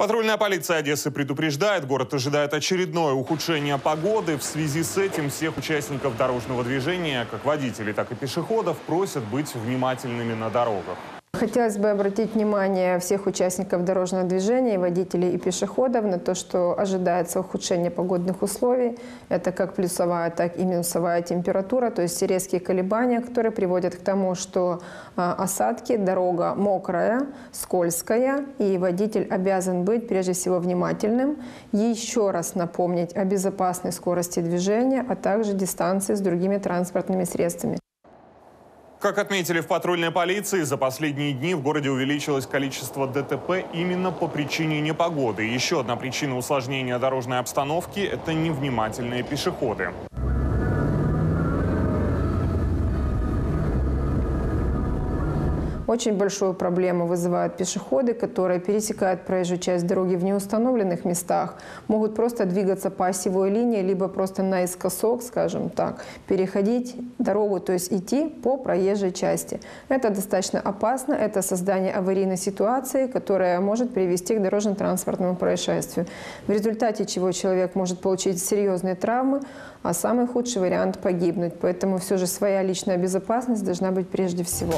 Патрульная полиция Одессы предупреждает, город ожидает очередное ухудшение погоды. В связи с этим всех участников дорожного движения, как водителей, так и пешеходов, просят быть внимательными на дорогах. Хотелось бы обратить внимание всех участников дорожного движения, водителей и пешеходов на то, что ожидается ухудшение погодных условий. Это как плюсовая, так и минусовая температура, то есть резкие колебания, которые приводят к тому, что а, осадки, дорога мокрая, скользкая, и водитель обязан быть прежде всего внимательным. Еще раз напомнить о безопасной скорости движения, а также дистанции с другими транспортными средствами. Как отметили в патрульной полиции, за последние дни в городе увеличилось количество ДТП именно по причине непогоды. Еще одна причина усложнения дорожной обстановки – это невнимательные пешеходы. Очень большую проблему вызывают пешеходы, которые пересекают проезжую часть дороги в неустановленных местах, могут просто двигаться по осевой линии, либо просто наискосок, скажем так, переходить дорогу, то есть идти по проезжей части. Это достаточно опасно, это создание аварийной ситуации, которая может привести к дорожно-транспортному происшествию, в результате чего человек может получить серьезные травмы, а самый худший вариант – погибнуть. Поэтому все же своя личная безопасность должна быть прежде всего.